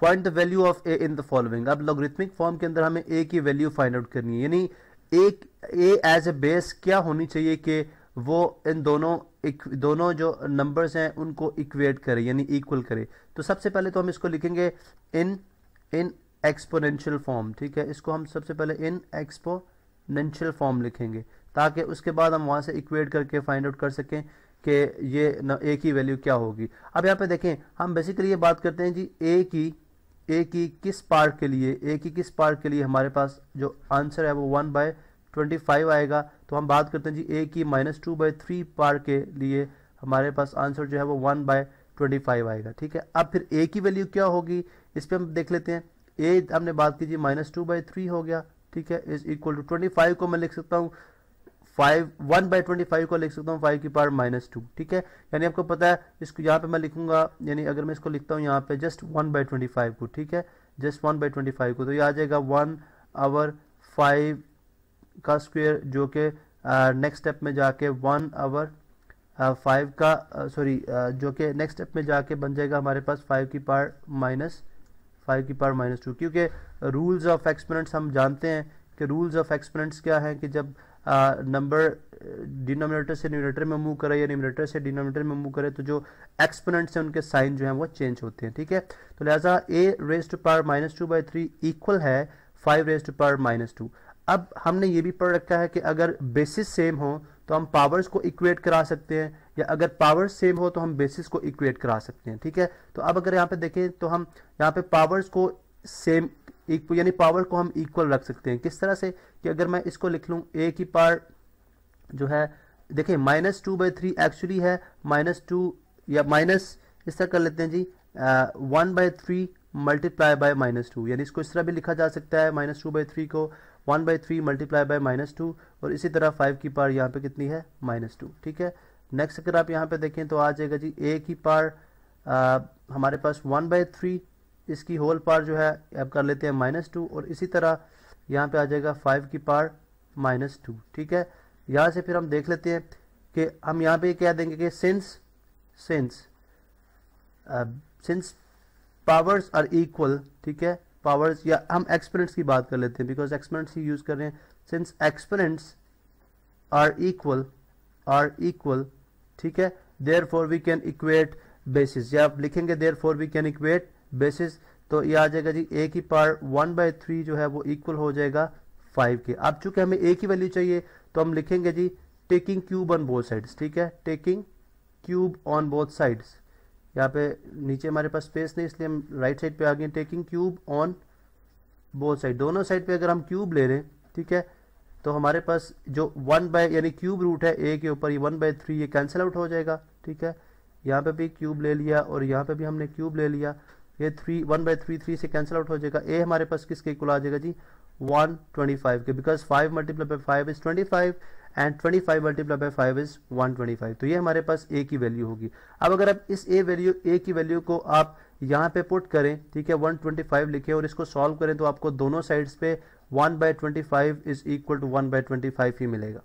Find the value of A in the following अब logarithmic form के अंदर हमें ए की वैल्यू फाइंड आउट करनी है। यानी एक ए एज ए बेस क्या होनी चाहिए कि वो इन दोनों एक दोनों जो नंबर्स हैं, उनको इक्वेट करे, यानी इक्वल करे। तो सबसे पहले तो हम इसको लिखेंगे इन इन एक्सपोनेंशियल फॉर्म ठीक है? इसको हम सबसे पहले इन एक्सपोनेंशियल फॉर्म लिखेंगे, ताकि उसके बाद हम वहाँ से इक्वेट करके फाइंड आउट कर सकें कि ये ए की वैल्यू क्या होगी। अब यहाँ पे देखें, हम बेसिकली ये बात करते हैं जी ए की ए की किस पार्ट के लिए ए की किस पार्ट के लिए हमारे पास जो आंसर है वो वन बाय ट्वेंटी फाइव आएगा? तो हम बात करते हैं जी ए की minus two by three part के लिए हमारे पास आंसर जो है वो वन बाय ट्वेंटी फाइव आएगा, ठीक है? अब फिर ए की वैल्यू क्या होगी? इस पर हम देख लेते हैं। ए हमने बात की जी माइनस टू बाई थ्री हो गया, ठीक है? Is equal to twenty five को मैं लिख सकता हूँ। Five, one by twenty five को लिख सकता हूँ, फाइव की पावर माइनस टू। ठीक है? यानी आपको पता है, इसको यहाँ पे मैं लिखूँगा, यानी अगर मैं इसको लिखता हूँ यहाँ पे just one by twenty five को, ठीक है? Just one by twenty five को तो ये आ जाएगा वन आवर फाइव का स्क्वेयर जो कि नेक्स्ट स्टेप में जाके वन आवर फाइव का सॉरी जो कि नेक्स्ट स्टेप में जाके बन जाएगा हमारे पास फाइव की पावर माइनस फाइव की पावर माइनस टू क्योंकि रूल्स ऑफ़ एक्सपेरेंट्स हम जानते हैं कि रूल्स ऑफ़ एक्सपेरेंट्स क्या है कि जब नंबर डिनोमिनेटर से न्यूमिनेटर में मूव करे या न्यूमिनेटर से डिनोमिनेटर में मूव करे तो जो एक्सपोनेंट्स हैं, उनके साइन जो हैं, वो चेंज होते हैं, ठीक है? तो लिहाजा A raise to power minus two by three equal है five raise to power minus two अब हमने ये भी पढ़ रखा है कि अगर बेसिस सेम हो तो हम पावर्स को इक्वेट करा सकते हैं, या अगर पावर्स सेम हो तो हम बेसिस को इक्वेट करा सकते हैं, ठीक है? तो अब अगर यहाँ पे देखें तो हम यहाँ पे पावर्स को सेम यानी पावर को हम इक्वल रख सकते हैं। किस तरह से? कि अगर मैं इसको लिख लूँ ए की पावर जो है देखिए minus two by three actually है माइनस टू या माइनस इस तरह कर लेते हैं जी one by three multiply by minus two यानी इसको इस तरह भी लिखा जा सकता है माइनस टू बाई थ्री को one by three multiply by minus two और इसी तरह फाइव की पार यहाँ पे कितनी है? माइनस टू ठीक है? नेक्स्ट अगर आप यहाँ पे देखें तो आ जाएगा जी ए की पार आ, हमारे पास वन बाई थ्री इसकी होल पार जो है, अब कर लेते हैं माइनस टू और इसी तरह यहाँ पे आ जाएगा फाइव की पार माइनस टू ठीक है? यहाँ से फिर हम देख लेते हैं कि हम यहाँ पे क्या देंगे कि since since since powers are equal ठीक है? पावर्स या हम एक्सपेरेंट्स की बात कर लेते हैं बिकॉज़ एक्सपेरेंट्स ही यूज़ कर रहे हैं। Since exponents are equal are equal ठीक है? There we can equate bases या आप लिखेंगे therefore we can equate bases तो ये आ जाएगा जी ए की पावर वन बाय थ्री जो है वो इक्वल हो जाएगा फाइव के। अब चूँकि हमें ए की वैल्यू चाहिए तो हम लिखेंगे जी taking cube on both sides ठीक है? Taking cube on both sides यहाँ पे नीचे हमारे पास स्पेस नहीं, इसलिए हम राइट साइड पे आ गए taking cube on both side दोनों साइड पे अगर हम क्यूब ले रहे हैं, ठीक है? तो हमारे पास जो वन बाय यानी क्यूब रूट है ए के ऊपर ये वन बाय थ्री ये कैंसिल आउट हो जाएगा, ठीक है? यहाँ पे भी क्यूब ले लिया और यहाँ पे भी हमने क्यूब ले लिया। ये three one by three three से कैंसिल आउट हो जाएगा। ए हमारे पास किसके इक्वल आ जाएगा जी? वन ट्वेंटी फाइव के। Because five multiply by five is twenty five and twenty five multiply by five is one twenty five तो ये हमारे पास ए की वैल्यू होगी। अब अगर आप इस ए वैल्यू ए की वैल्यू को आप यहाँ पे पुट करें, ठीक है वन ट्वेंटी फाइव लिखे और इसको सॉल्व करें तो आपको दोनों साइड्स पे one by twenty five is equal to one by twenty five ही मिलेगा।